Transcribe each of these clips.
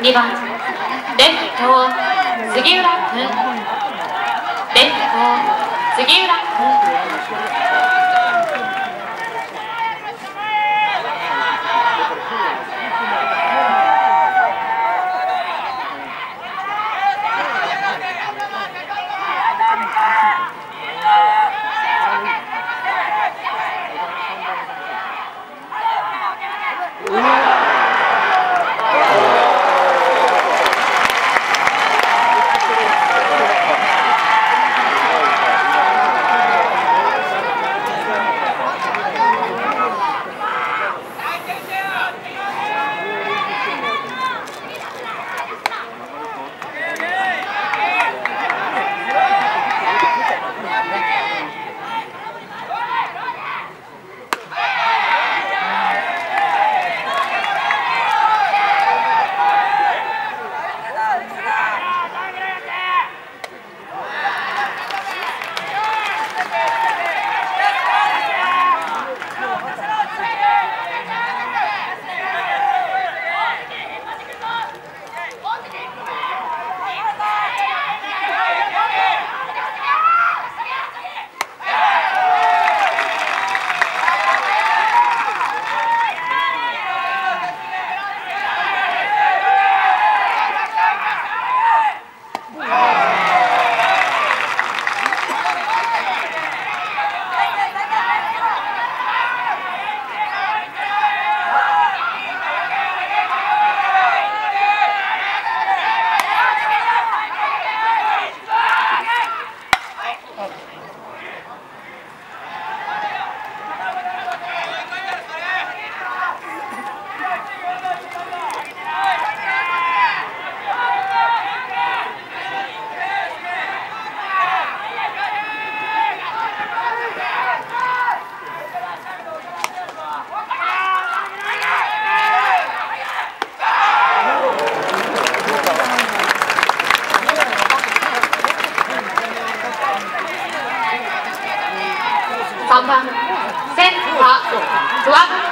2番レフト杉浦君レフト杉浦君番センター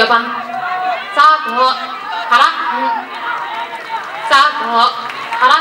要吧？咋不好？了，咋不？好了。